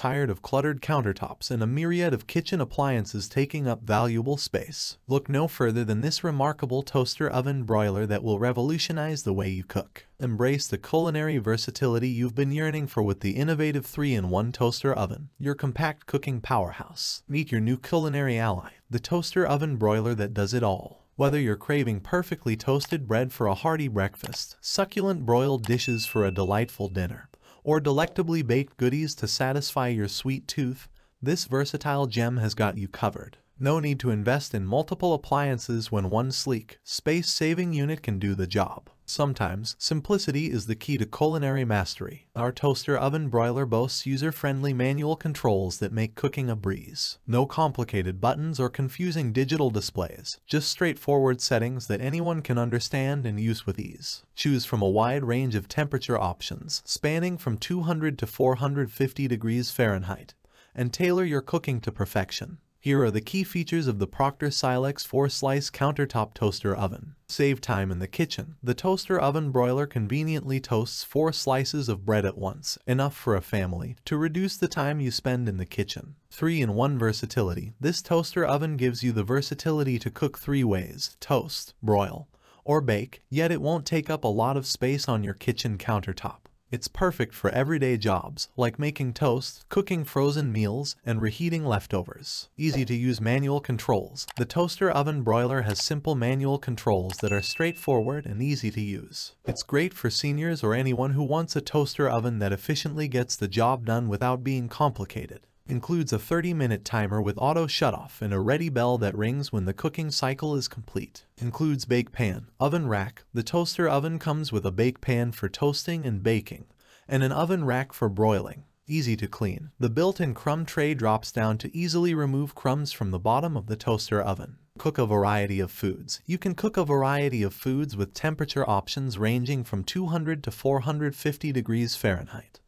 Tired of cluttered countertops and a myriad of kitchen appliances taking up valuable space? Look no further than this remarkable toaster oven broiler that will revolutionize the way you cook. Embrace the culinary versatility you've been yearning for with the innovative 3-in-1 toaster oven, your compact cooking powerhouse. Meet your new culinary ally, the toaster oven broiler that does it all. Whether you're craving perfectly toasted bread for a hearty breakfast, succulent broiled dishes for a delightful dinner, or delectably baked goodies to satisfy your sweet tooth, this versatile gem has got you covered. No need to invest in multiple appliances when one sleek, space-saving unit can do the job. Sometimes, simplicity is the key to culinary mastery. Our toaster oven broiler boasts user-friendly manual controls that make cooking a breeze. No complicated buttons or confusing digital displays, just straightforward settings that anyone can understand and use with ease. Choose from a wide range of temperature options, spanning from 200 to 450 degrees Fahrenheit, and tailor your cooking to perfection. Here are the key features of the Proctor Silex 4-slice countertop toaster oven. Save time in the kitchen. The toaster oven broiler conveniently toasts 4 slices of bread at once, enough for a family, to reduce the time you spend in the kitchen. 3-in-1 versatility. This toaster oven gives you the versatility to cook three ways, toast, broil, or bake, yet it won't take up a lot of space on your kitchen countertop. It's perfect for everyday jobs, like making toast, cooking frozen meals, and reheating leftovers. Easy to use manual controls. The toaster oven broiler has simple manual controls that are straightforward and easy to use. It's great for seniors or anyone who wants a toaster oven that efficiently gets the job done without being complicated includes a 30-minute timer with auto shutoff and a ready bell that rings when the cooking cycle is complete. Includes bake pan, oven rack. The toaster oven comes with a bake pan for toasting and baking, and an oven rack for broiling. Easy to clean. The built-in crumb tray drops down to easily remove crumbs from the bottom of the toaster oven. Cook a variety of foods. You can cook a variety of foods with temperature options ranging from 200 to 450 degrees Fahrenheit.